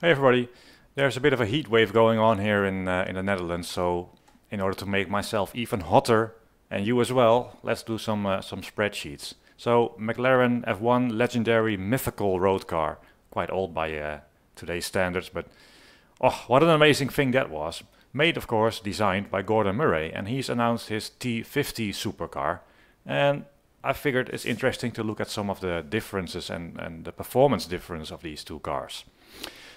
Hey everybody, there's a bit of a heat wave going on here in, uh, in the Netherlands, so in order to make myself even hotter, and you as well, let's do some, uh, some spreadsheets. So, McLaren F1 legendary mythical road car, quite old by uh, today's standards, but oh, what an amazing thing that was. Made, of course, designed by Gordon Murray, and he's announced his T50 supercar. And I figured it's interesting to look at some of the differences and, and the performance difference of these two cars.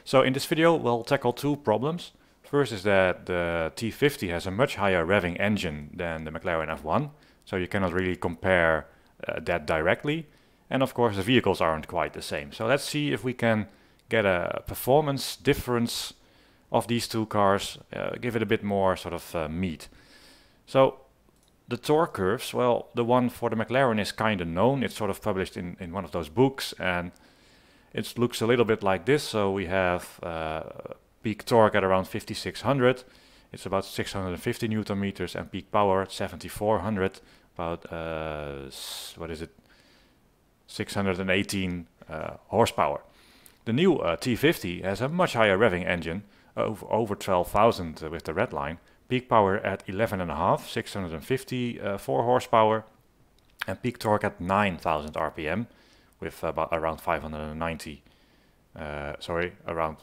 So in this video we'll tackle two problems. First is that the T50 has a much higher revving engine than the McLaren F1, so you cannot really compare uh, that directly. And of course the vehicles aren't quite the same. So let's see if we can get a performance difference of these two cars, uh, give it a bit more sort of uh, meat. So the torque curves, well, the one for the McLaren is kind of known. It's sort of published in, in one of those books and it looks a little bit like this. So we have uh, peak torque at around 5600. It's about 650 newton meters and peak power at 7400, about uh, what is it, 618 uh, horsepower. The new uh, T50 has a much higher revving engine, over, over 12,000 with the red line, peak power at 11.5, 654 horsepower, and peak torque at 9,000 RPM, with about around 590, uh, sorry, around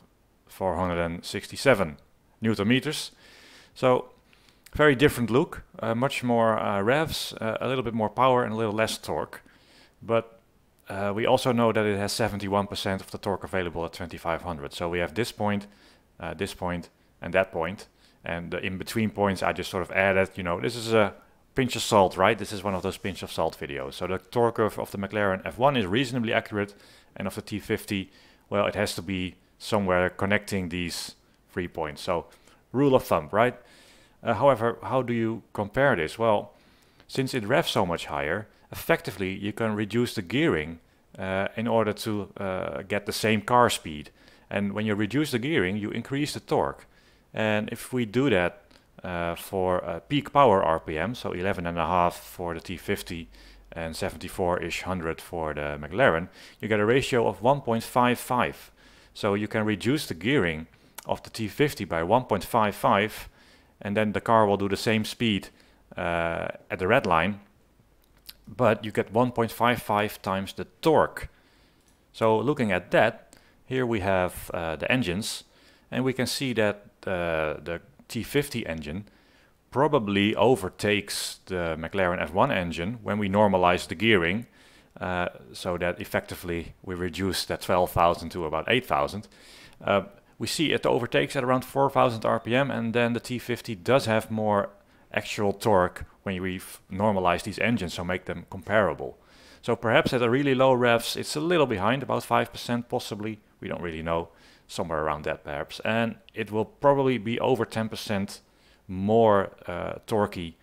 467 newton meters. So very different look, uh, much more uh, revs, uh, a little bit more power and a little less torque. But uh, we also know that it has 71% of the torque available at 2500. So we have this point, uh, this point, and that point. And the in-between points I just sort of added, you know, this is a pinch of salt, right? This is one of those pinch of salt videos. So the torque curve of the McLaren F1 is reasonably accurate, and of the T50, well, it has to be somewhere connecting these three points. So rule of thumb, right? Uh, however, how do you compare this? Well, since it revs so much higher, effectively you can reduce the gearing uh, in order to uh, get the same car speed. And when you reduce the gearing, you increase the torque. And if we do that uh, for uh, peak power RPM, so 11.5 for the T50 and 74-ish 100 for the McLaren, you get a ratio of 1.55. So you can reduce the gearing of the T50 by 1.55 and then the car will do the same speed uh, at the red line, but you get 1.55 times the torque. So looking at that, here we have uh, the engines, and we can see that uh, the T50 engine probably overtakes the McLaren F1 engine when we normalize the gearing uh, so that effectively we reduce that 12,000 to about 8,000. Uh, we see it overtakes at around 4,000 RPM and then the T50 does have more actual torque when we've normalized these engines so make them comparable. So perhaps at a really low revs it's a little behind, about 5% possibly, we don't really know somewhere around that perhaps. And it will probably be over 10% more uh, torquey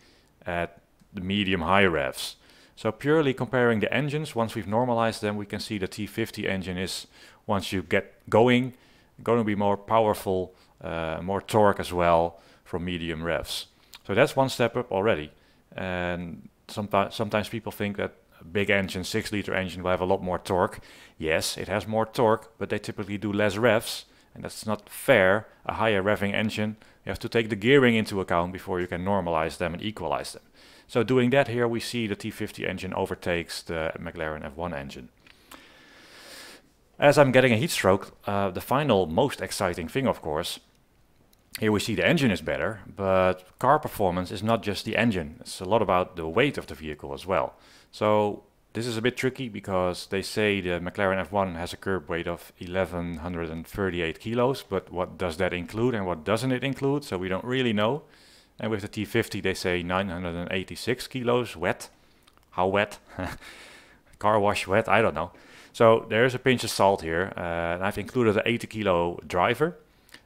at the medium high revs. So purely comparing the engines, once we've normalized them, we can see the T50 engine is, once you get going, going to be more powerful, uh, more torque as well from medium revs. So that's one step up already. And sometimes, sometimes people think that big engine, 6 liter engine will have a lot more torque. Yes, it has more torque, but they typically do less revs, and that's not fair. A higher revving engine, you have to take the gearing into account before you can normalize them and equalize them. So doing that here, we see the T50 engine overtakes the McLaren F1 engine. As I'm getting a heat stroke, uh, the final most exciting thing, of course, here we see the engine is better, but car performance is not just the engine. It's a lot about the weight of the vehicle as well. So this is a bit tricky because they say the McLaren F1 has a curb weight of 1138 kilos, but what does that include and what doesn't it include? So we don't really know. And with the T50 they say 986 kilos wet. How wet? Car wash wet? I don't know. So there's a pinch of salt here. Uh, and I've included an 80 kilo driver.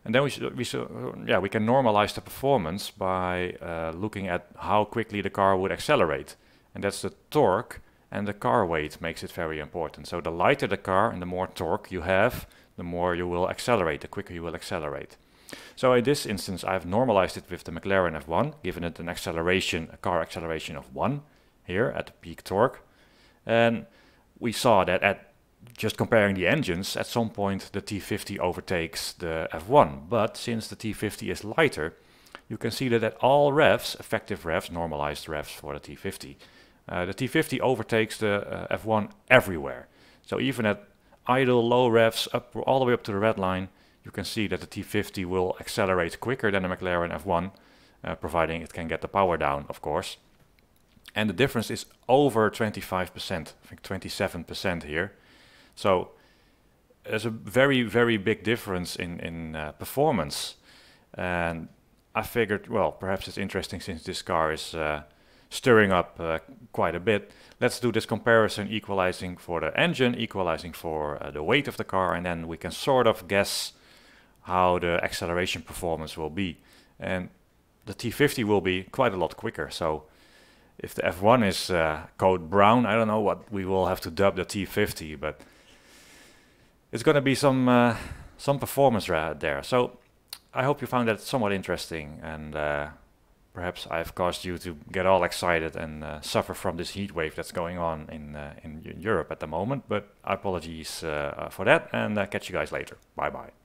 And then we should, we should, yeah, we can normalize the performance by uh, looking at how quickly the car would accelerate. And that's the torque and the car weight makes it very important. So the lighter the car and the more torque you have, the more you will accelerate, the quicker you will accelerate. So in this instance, I've normalized it with the McLaren F1, given it an acceleration, a car acceleration of 1 here at the peak torque. And we saw that at just comparing the engines, at some point the T50 overtakes the F1. But since the T50 is lighter, you can see that at all revs, effective revs, normalized revs for the T50, uh, the T50 overtakes the uh, F1 everywhere. So even at idle low revs up all the way up to the red line, you can see that the T50 will accelerate quicker than the McLaren F1, uh, providing it can get the power down, of course. And the difference is over 25%, I think 27% here. So there's a very, very big difference in, in uh, performance. And I figured, well, perhaps it's interesting since this car is uh, stirring up uh, quite a bit. Let's do this comparison, equalizing for the engine, equalizing for uh, the weight of the car, and then we can sort of guess how the acceleration performance will be. And the T50 will be quite a lot quicker. So if the F1 is uh, code brown, I don't know what we will have to dub the T50, but it's going to be some uh, some performance there. So I hope you found that somewhat interesting, and uh, perhaps I've caused you to get all excited and uh, suffer from this heat wave that's going on in uh, in Europe at the moment. But apologies uh, for that, and catch you guys later. Bye bye.